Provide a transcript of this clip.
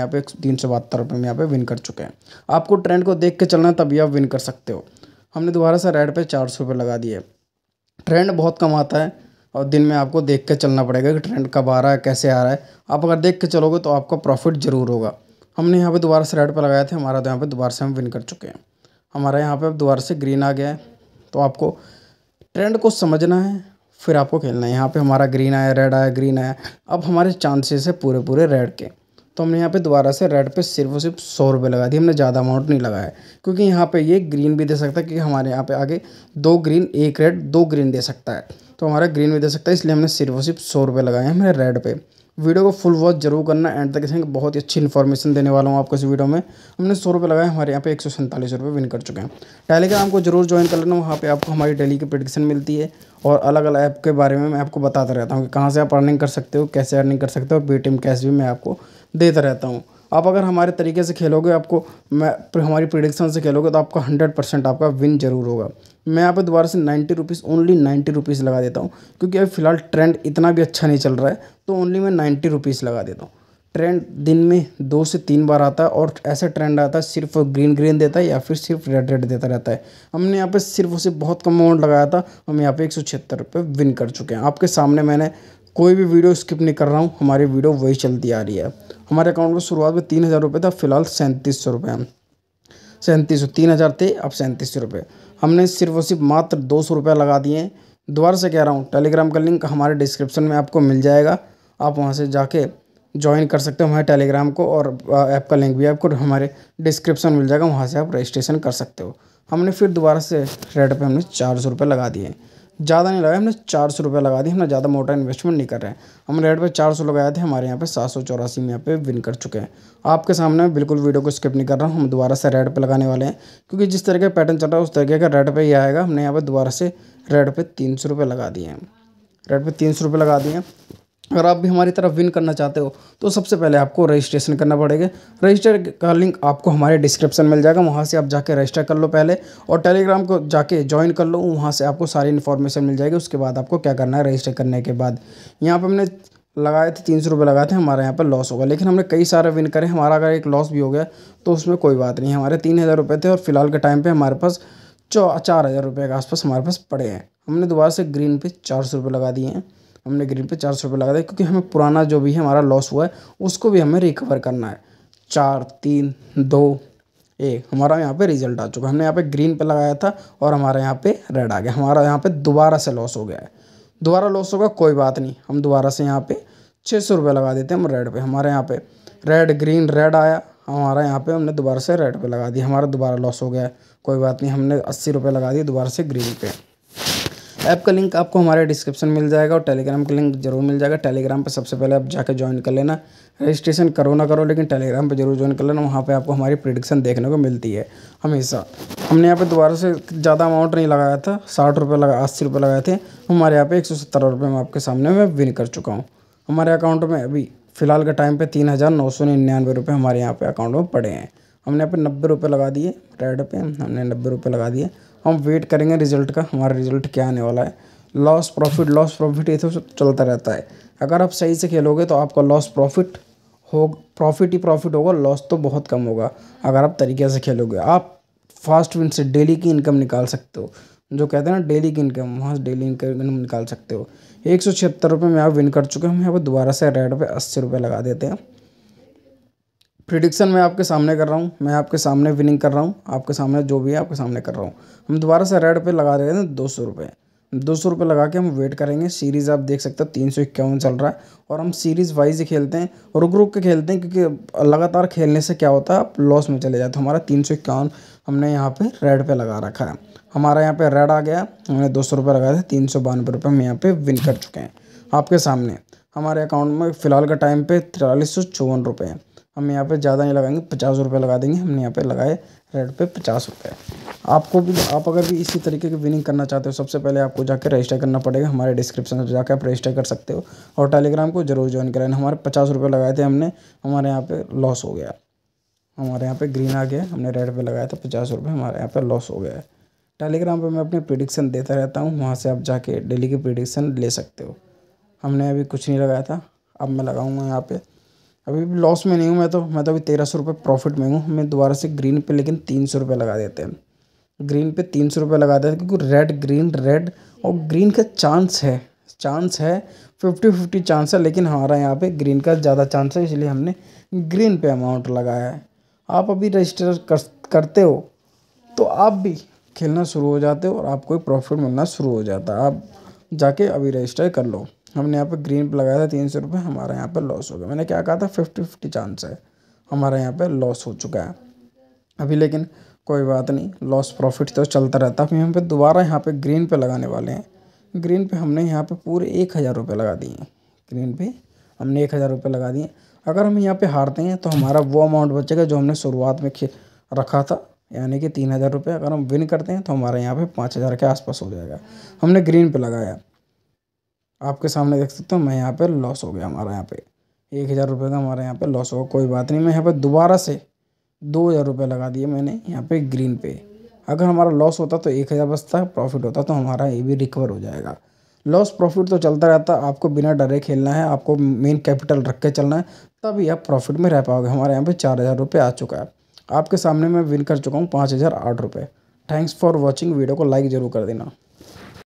यहाँ पे तीन सौ बहत्तर रुपये में यहाँ पे विन कर चुके हैं। आपको ट्रेंड को देख के चलना है, तभी आप विन कर सकते हो। हमने दोबारा से रेड पे चार सौ रुपये लगा दिए। ट्रेंड बहुत कम आता है और दिन में आपको देख के चलना पड़ेगा कि ट्रेंड कब आ रहा है, कैसे आ रहा है। आप अगर देख के चलोगे तो आपका प्रॉफिट ज़रूर होगा। हमने यहाँ पे दोबारा से रेड पर लगाए थे, हमारा तो यहाँ पे दोबारा से हम विन कर चुके हैं। हमारा यहाँ पे अब दोबारा से ग्रीन आ गया है। तो आपको ट्रेंड को समझना है, फिर आपको खेलना है। यहाँ पे हमारा ग्रीन आया रेड आया ग्रीन आया। अब हमारे चांसेस है पूरे पूरे रेड के। तो हमने यहाँ पे दोबारा से रेड पे सिर्फ़ और सिर्फ़ सौ रुपये लगा दिए। हमने ज़्यादा अमाउंट नहीं लगाया क्योंकि यहाँ पे ये ग्रीन भी दे सकता है कि हमारे यहाँ पे आगे दो ग्रीन एक रेड दो ग्रीन दे सकता है। तो हमारा ग्रीन भी दे सकता है, इसलिए हमने सिर्फ़ और सिर्फ़ सौ रुपये लगाए हैं हमने रेड पे। वीडियो को फुल वॉच ज़रूर करना एंड तक देखेंगे बहुत ही अच्छी इन्फॉर्मेशन देने वाला हूँ आपको इस वीडियो में। हमने सौ रुपये लगाए, हमारे यहाँ पे एक सौ सैंतालीस रुपये विन कर चुके हैं। टेलीग्राम को ज़रूर ज्वाइन कर लेना, वहाँ पे आपको हमारी डेली की प्रडिक्शन मिलती है, और अलग अलग ऐप के बारे में मैं आपको बताता रहता हूँ कि कहाँ से आप अर्निंग कर सकते हो, कैसे अर्निंग कर सकते हो पेटीएम कैश भी मैं आपको देता रहता हूँ। आप अगर हमारे तरीके से खेलोगे, आपको मैं हमारी प्रिडिक्शन से खेलोगे तो आपका हंड्रेड परसेंट आपका विन ज़रूर होगा। मैं यहाँ पे दोबारा से ninety rupees only ninety rupees लगा देता हूँ, क्योंकि अभी फ़िलहाल ट्रेंड इतना भी अच्छा नहीं चल रहा है तो ओनली मैं नाइन्टी रुपीज़ लगा देता हूँ। ट्रेंड दिन में दो से तीन बार आता है, और ऐसा ट्रेंड आता है, सिर्फ़ ग्रीन ग्रीन देता है या फिर सिर्फ़ रेड रेड देता रहता है। हमने यहाँ पे सिर्फ़ उसे बहुत कम अमाउंट लगाया था, हम यहाँ पे एक सौ छिहत्तर रुपये विन कर चुके हैं। आपके सामने मैंने कोई भी वीडियो स्किप नहीं कर रहा हूँ, हमारी वीडियो वही चलती आ रही है। हमारे अकाउंट में शुरुआत में तीन हज़ार रुपये था, फ़िलहाल सैंतीस सौ रुपये सैंतीस सौ, तीन हज़ार थे, अब सैंतीस सौ रुपये हमने सिर्फ़ और सिर्फ़ मात्र दो सौ रुपये लगा दिए दोबारा से कह रहा हूँ, टेलीग्राम का लिंक हमारे डिस्क्रिप्शन में आपको मिल जाएगा। आप वहाँ से जाके ज्वाइन कर सकते हो हमारे टेलीग्राम को और ऐप का लिंक भी आपको हमारे डिस्क्रिप्शन मिल जाएगा, वहाँ से आप रजिस्ट्रेशन कर सकते हो। हमने फिर दोबारा से रेड पे हमने चार सौ रुपये लगा दिए ज़्यादा नहीं लगाया, हमने चार सौ रुपये लगा दिए हमने ज़्यादा मोटा इन्वेस्टमेंट नहीं कर रहे हैं। हम रेड पर चार सौ लगाए थे, हमारे यहाँ पे सात सौ चौरासी में यहाँ पे विन कर चुके हैं। आपके सामने बिल्कुल वीडियो को स्किप नहीं कर रहा हूँ, हम दोबारा से रेड पे लगाने वाले हैं, क्योंकि जिस तरह का पैटर्न चल रहा है, उस तरीके का रेड पर ही आएगा, हमने यहाँ पर दोबारा से रेड पर तीन सौ लगा दिए हैं। रेड पर तीन सौ लगा दिए अगर आप भी हमारी तरफ़ विन करना चाहते हो तो सबसे पहले आपको रजिस्ट्रेशन करना पड़ेगा। रजिस्टर का लिंक आपको हमारे डिस्क्रिप्शन मिल जाएगा, वहाँ से आप जाके रजिस्टर कर लो पहले, और टेलीग्राम को जाके ज्वाइन कर लो, वहाँ से आपको सारी इन्फॉर्मेशन मिल जाएगी। उसके बाद आपको क्या करना है रजिस्टर करने के बाद। यहाँ पर हमने लगाए थे, तीन सौ रुपये लगाए थे, हमारे यहाँ पर लॉस होगा। लेकिन हमने कई सारे विन करे, हमारा अगर एक लॉस भी हो गया तो उसमें कोई बात नहीं हमारे तीन हज़ार रुपये थे, और फ़िलहाल के टाइम पर हमारे पास चौ, चार हज़ार रुपये के आसपास हमारे पास पड़े हैं। हमने दोबारा से ग्रीन पे चार सौ रुपये लगा दिए हैं। हमने ग्रीन पे चार सौ रुपये लगा दिया क्योंकि हमें पुराना जो भी है हमारा लॉस हुआ है, उसको भी हमें रिकवर करना है। चार, तीन, दो, एक, हमारा यहाँ पे रिज़ल्ट आ चुका हमने यहाँ पे ग्रीन पे लगाया था और हमारा यहाँ पे रेड आ गया। हमारा यहाँ पे दोबारा से लॉस हो गया है। दोबारा लॉस होगा, कोई बात नहीं। हम दोबारा से यहाँ पे छः सौ रुपये लगा देते हैं हम रेड पे। हमारे यहाँ पे रेड ग्रीन रेड आया। हमारा यहाँ पे हमने दोबारा से रेड पे लगा दिया। हमारा दोबारा लॉस हो गया है। कोई बात नहीं, हमने अस्सी रुपये लगा दिए दोबारा से ग्रीन पे। ऐप का लिंक आपको हमारे डिस्क्रिप्शन मिल जाएगा और टेलीग्राम का लिंक ज़रूर मिल जाएगा। टेलीग्राम पर सबसे पहले आप जाकर ज्वाइन कर लेना। रजिस्ट्रेशन करो ना करो, लेकिन टेलीग्राम पर ज़रूर ज्वाइन कर लेना। वहाँ पर आपको हमारी प्रिडिक्शन देखने को मिलती है हमेशा। हमने यहाँ पर दोबारा से ज़्यादा अमाउंट नहीं लगाया था। साठ रुपये लगा, अस्सी रुपये लगाए थे। हमारे यहाँ पे एक सौ सत्तर रुपये मैं आपके सामने मैं विन कर चुका हूँ। हमारे अकाउंट में अभी फ़िलहाल के टाइम पर तीन हज़ार नौ सौ निन्यानवे रुपये हमारे यहाँ पे अकाउंट में पड़े हैं। हमने यहाँ पे नब्बे रुपये लगा दिए। रेड पे हमने नब्बे रुपये लगा दिए। हम वेट करेंगे रिज़ल्ट का, हमारा रिज़ल्ट क्या आने वाला है। लॉस प्रॉफिट लॉस प्रॉफिट ये तो चलता रहता है। अगर आप सही से खेलोगे तो आपका लॉस प्रॉफिट हो प्रॉफिट ही प्रॉफिट होगा लॉस तो बहुत कम होगा। अगर आप तरीके से खेलोगे, आप फास्ट विन से डेली की इनकम निकाल सकते हो। जो कहते हैं ना डेली की इनकम वहाँ से डेली इनकम निकाल सकते हो। एक सौ छिहत्तर रुपये में आप विन कर चुके हैं, हम यहाँ पर दोबारा से रेड पे अस्सी रुपये लगा देते हैं। प्रिडिक्शन मैं आपके सामने कर रहा हूँ, मैं आपके सामने विनिंग कर रहा हूँ, आपके सामने जो भी है आपके सामने कर रहा हूँ। हम दोबारा से रेड पे लगा रहे हैं दो सौ रुपये दो सौ रुपये लगा के हम वेट करेंगे। सीरीज़ आप देख सकते हो, तीन सौ इक्यावन चल रहा है और हम सीरीज़ वाइज ही खेलते हैं, रुक रुक के खेलते हैं क्योंकि लगातार खेलने से क्या होता है, आप लॉस में चले जाते हमारा तीन सौ इक्यावन हमने यहाँ पे रेड पे लगा रखा है। हमारा यहाँ पे रेड आ गया, हमने दो सौ रुपये लगाए थे, तीन सौ बानवे रुपये हम यहाँ पे विन कर चुके हैं। आपके सामने, हमारे अकाउंट में फ़िलहाल का टाइम पे तिरालीस सौ चौवन रुपये हैं। हम यहाँ पे ज़्यादा नहीं लगाएँगे, पचास रुपये लगा देंगे। हमने यहाँ पे लगाए रेड पे पचास रुपये आपको भी, आप अगर भी इसी तरीके की विनिंग करना चाहते हो, सबसे पहले आपको जाकर रजिस्टर करना पड़ेगा हमारे डिस्क्रिप्शन से जाकर आप रजिस्टर कर सकते हो। और टेलीग्राम को ज़रूर ज्वाइन करें हमारे पचास रुपये लगाए थे हमने, हमारे यहाँ पर लॉस हो गया। हमारे यहाँ पे ग्रीन आ गया, हमने रेड पर लगाया था पचास रुपये हमारे यहाँ पर लॉस हो गया है। टेलीग्राम पर मैं अपनी प्रिडिक्शन देता रहता हूँ, वहाँ से आप जाके डेली की प्रिडिक्शन ले सकते हो। हमने अभी कुछ नहीं लगाया था, अब मैं लगाऊँगा यहाँ पे। अभी भी लॉस में नहीं हूँ, मैं तो मैं तो अभी तेरह सौ रुपये प्रॉफिट में हूँ। मैं दोबारा से ग्रीन पे, लेकिन तीन सौ रुपये लगा देते हैं। ग्रीन पे तीन सौ रुपये लगा देते हैं, क्योंकि रेड ग्रीन रेड और ग्रीन का चांस है। चांस है फिफ्टी फिफ्टी चांस है, लेकिन हमारा यहाँ पे ग्रीन का ज़्यादा चांस है, इसलिए हमने ग्रीन पे अमाउंट लगाया है। आप अभी रजिस्टर कर, करते हो तो आप भी खेलना शुरू हो जाते हो और आपको प्रॉफिट मिलना शुरू हो जाता है। आप जाके अभी रजिस्टर कर लो। हमने यहाँ पर ग्रीन पे लगाया था तीन सौ रुपये हमारा यहाँ पर लॉस हो गया। मैंने क्या कहा था? फिफ्टी फिफ्टी चांस है। हमारा यहाँ पर लॉस हो चुका है। अभी लेकिन कोई बात नहीं लॉस प्रॉफिट तो चलता रहता। है हम पे दोबारा यहाँ पे ग्रीन पे लगाने वाले हैं। ग्रीन पे हमने यहाँ पे पूरे एक हज़ार रुपये लगा दिए ग्रीन पे हमने एक हज़ार रुपये लगा दिए अगर हम यहाँ पे हारते हैं तो हमारा वो अमाउंट बचेगा जो हमने शुरुआत में रखा था। यानी कि तीन हज़ार रुपये अगर हम विन करते हैं तो हमारे यहाँ पे पाँच हज़ार के आसपास हो जाएगा। हमने ग्रीन पे लगाया। आपके सामने देख सकते हो, मैं यहाँ पे लॉस हो गया हमारा यहाँ पे। एक हज़ार रुपये का हमारे यहाँ पे लॉस होगा कोई बात नहीं, मैं यहाँ पे दोबारा से दो हज़ार रुपये लगा दिए मैंने यहाँ पे ग्रीन पे। अगर हमारा लॉस होता तो एक हज़ार बचता प्रॉफिट होता तो हमारा ये भी रिकवर हो जाएगा। लॉस प्रॉफिट तो चलता रहता, आपको बिना डरे खेलना है, आपको मेन कैपिटल रख के चलना है, तभी आप प्रॉफिट में रह पाओगे। हमारे यहाँ पे चार हज़ार रुपये आ चुका है। आपके सामने मैं विन कर चुका हूँ, पाँच हज़ार आठ रुपये थैंक्स फॉर वॉचिंग वीडियो को लाइक ज़रूर कर देना।